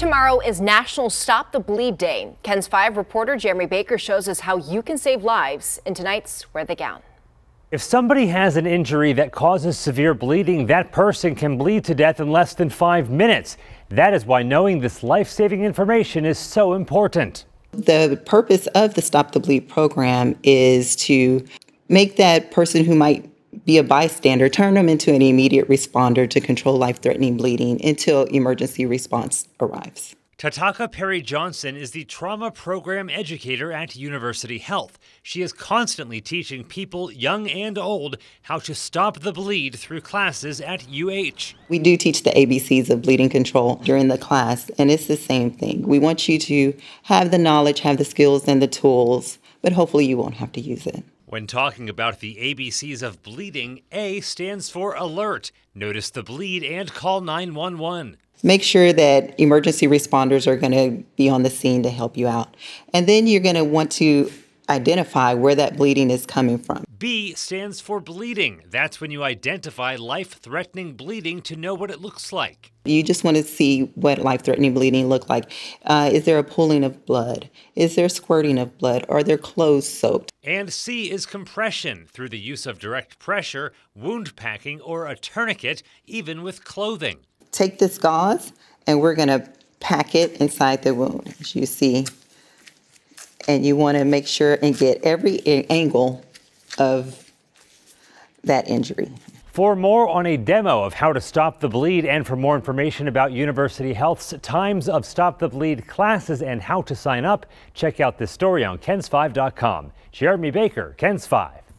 Tomorrow is National Stop the Bleed Day. KENS 5 reporter Jeremy Baker shows us how you can save lives in tonight's Wear the Gown. If somebody has an injury that causes severe bleeding, that person can bleed to death in less than five minutes. That is why knowing this life-saving information is so important. The purpose of the Stop the Bleed program is to make that person who might be a bystander, turn them into an immediate responder to control life threatening bleeding until emergency response arrives. Tataka Perry Johnson is the trauma program educator at University Health. She is constantly teaching people, young and old, how to stop the bleed through classes at UH. We do teach the ABCs of bleeding control during the class, and it's the same thing. We want you to have the knowledge, have the skills, and the tools, but hopefully you won't have to use it. When talking about the ABCs of bleeding, A stands for alert. Notice the bleed and call 911. Make sure that emergency responders are going to be on the scene to help you out. And then you're going to want to identify where that bleeding is coming from. B stands for bleeding. That's when you identify life threatening bleeding to know what it looks like. You just want to see what life threatening bleeding look like. Uh, is there a pooling of blood? Is there squirting of blood? Are their clothes soaked? And C is compression through the use of direct pressure, wound packing, or a tourniquet, even with clothing. Take this gauze and we're going to pack it inside the wound, as you see and you want to make sure and get every angle of that injury. For more on a demo of how to stop the bleed and for more information about University Health's times of Stop the Bleed classes and how to sign up, check out this story on KENS5.com. Jeremy Baker, KENS 5.